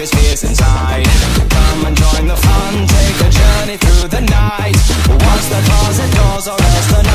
is fierce inside. Come and join the fun, take a journey through the night. Once the closet doors are else the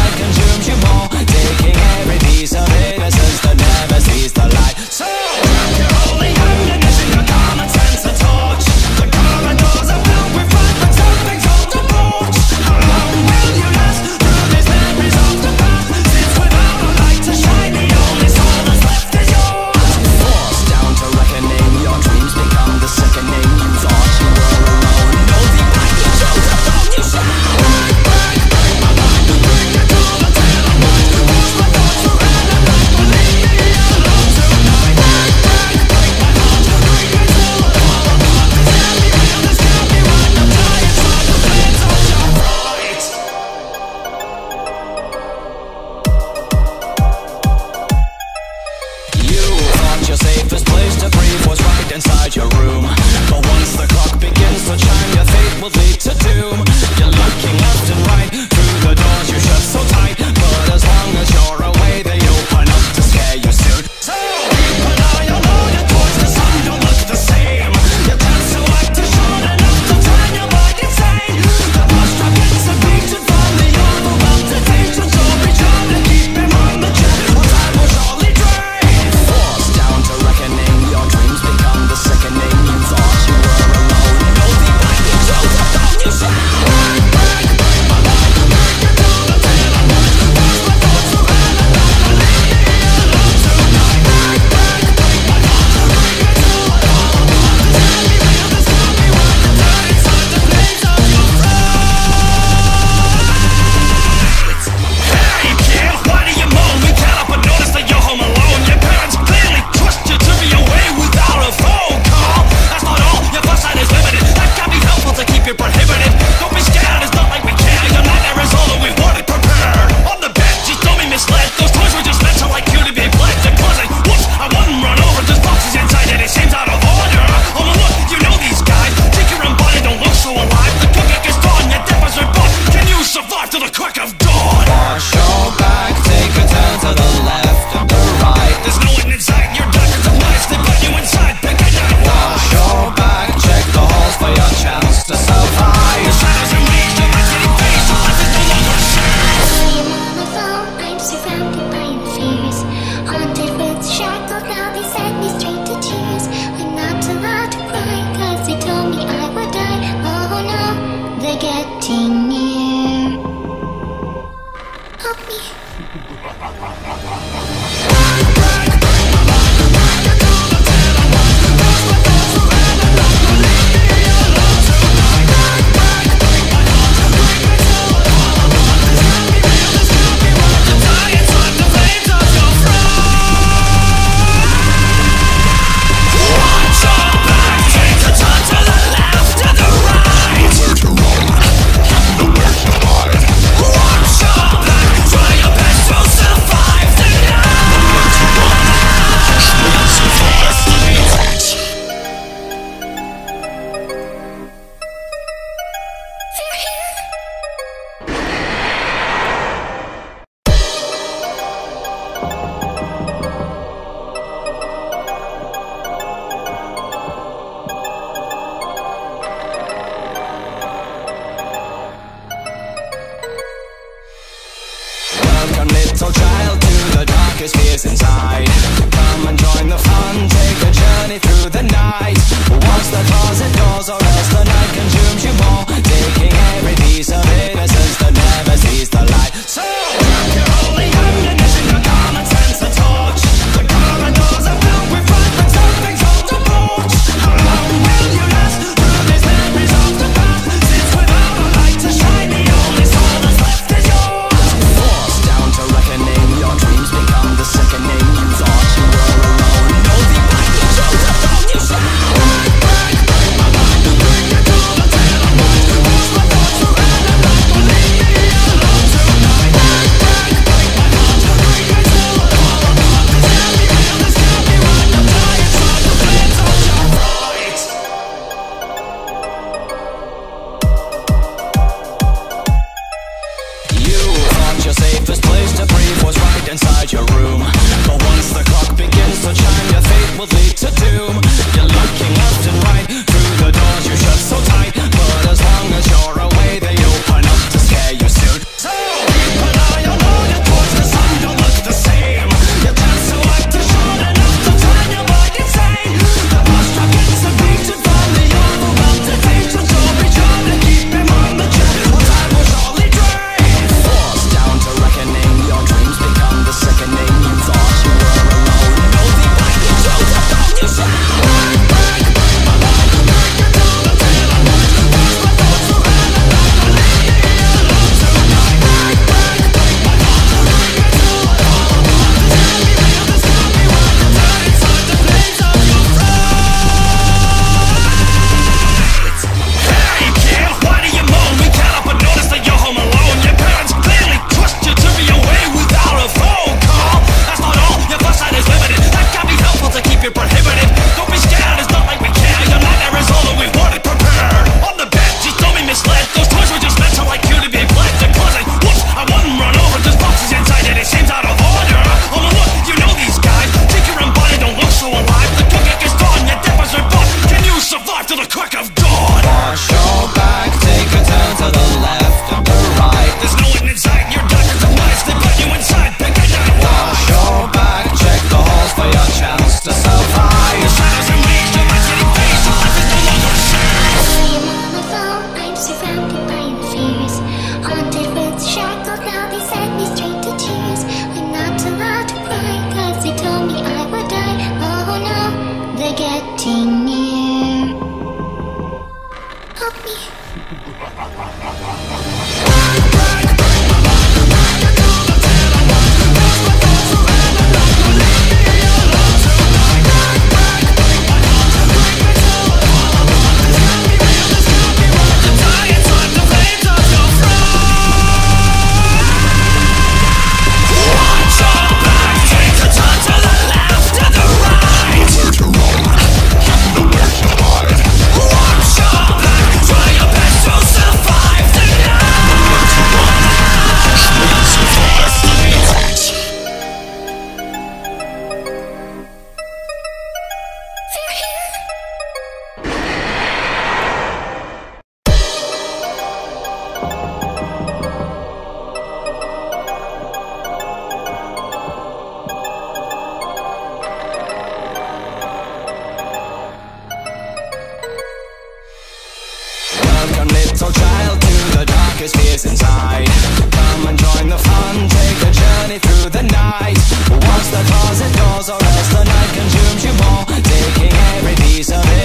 darkest fears inside. Come and join the fun, take a journey through the night. Once the closet doors or else the night consumes you more. Taking every piece of it.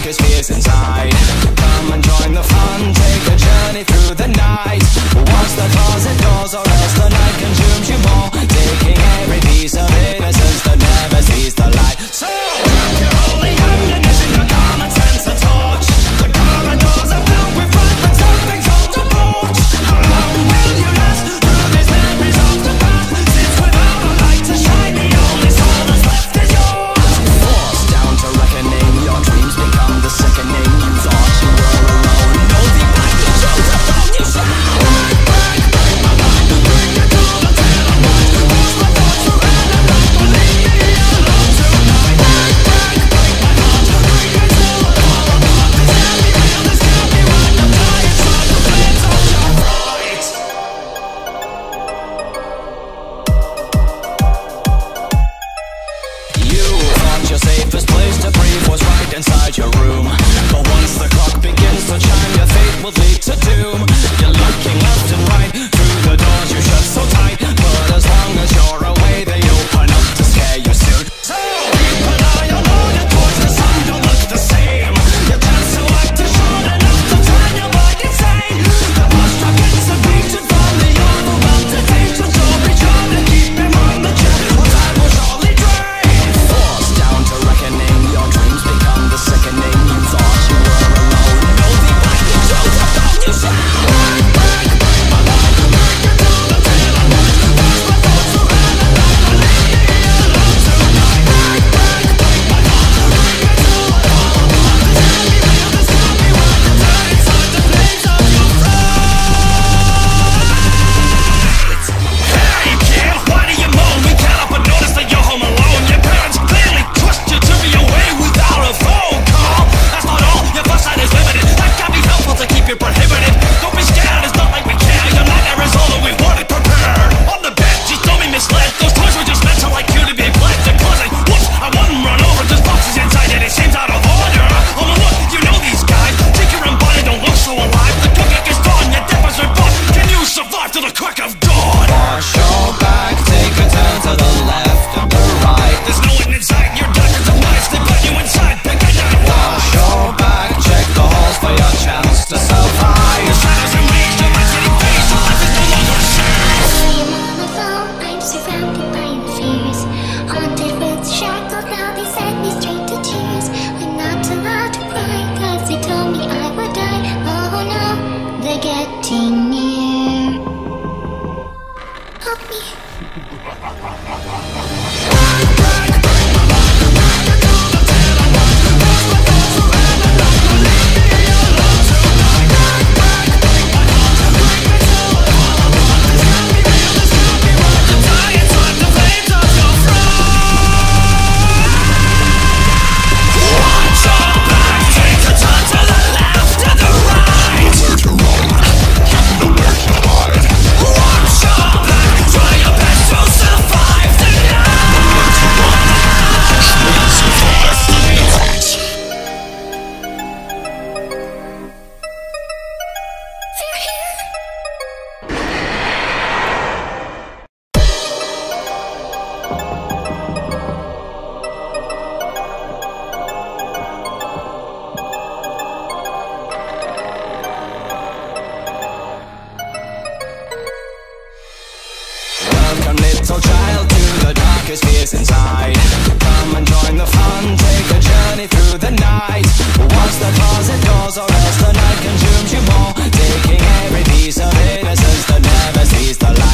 darkest fears inside. Come and join the fun, take a journey through from little child to the darkest fears inside. Come and join the fun, take a journey through the night. Watch the closet doors or else the night consumes you more. Taking every piece of innocence that never sees the light.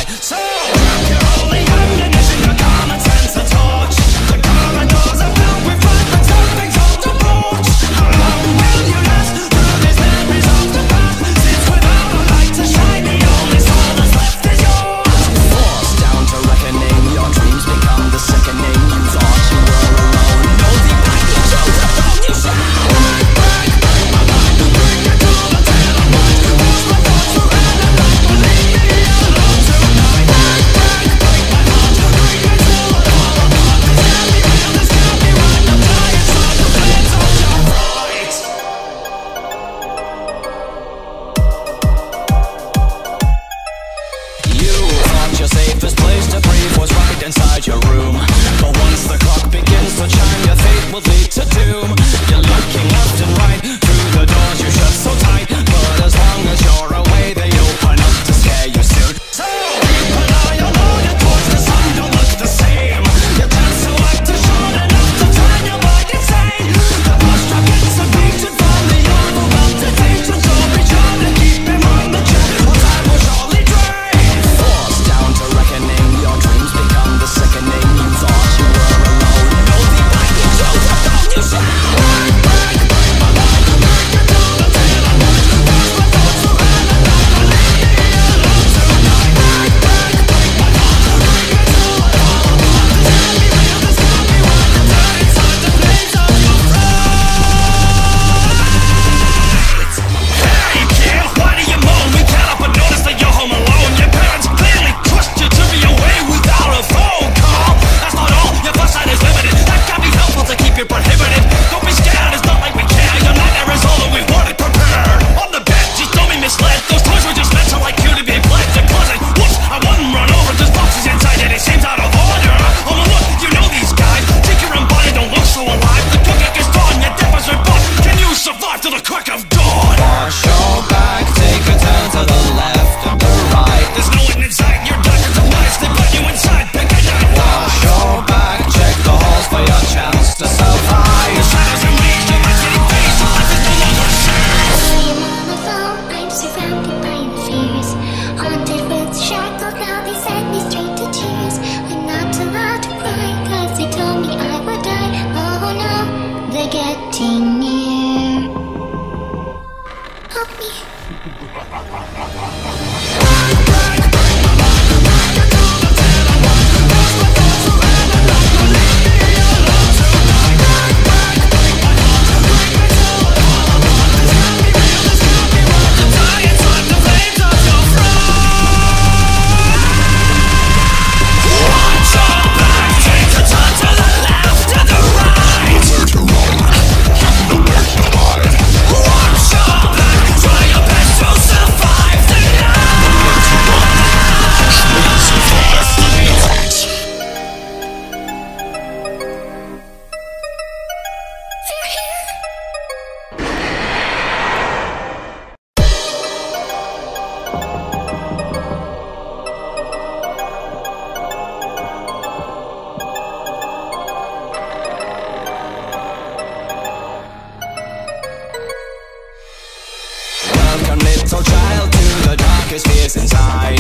little child to the darkest fears inside.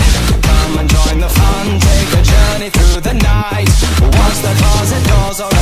Come and join the fun, take a journey through the night. Once the closet doors are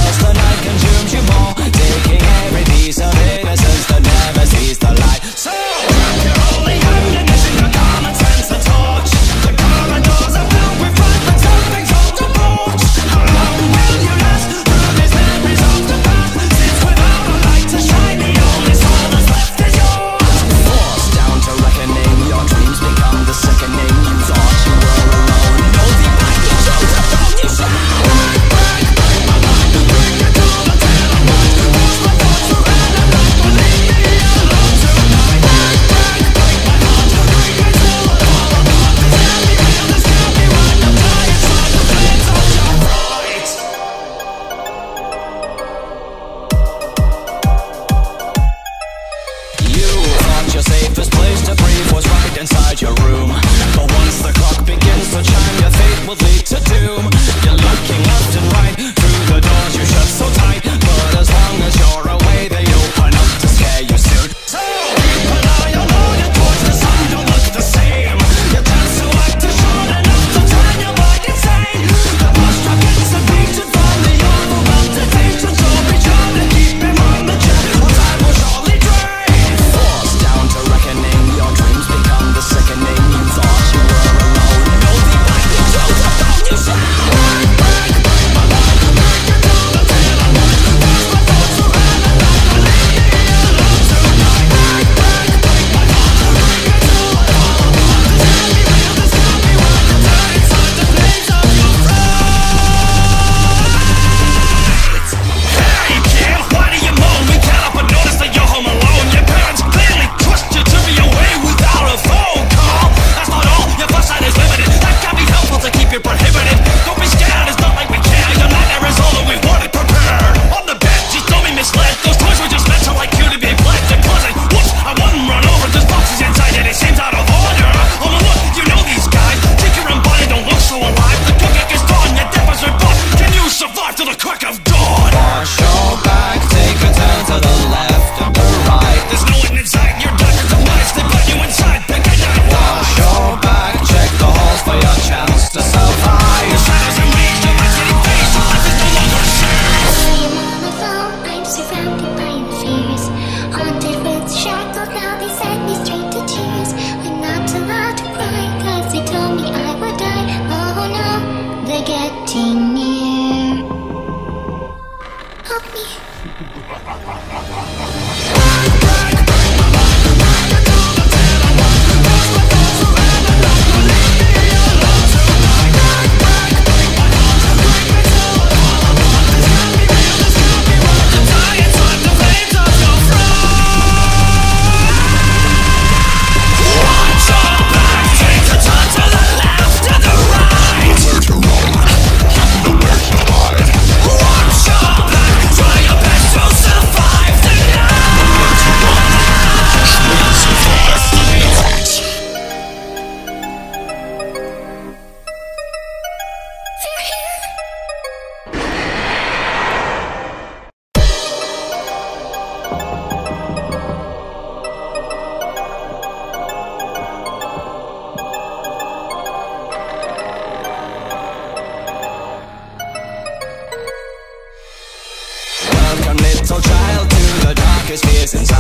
veces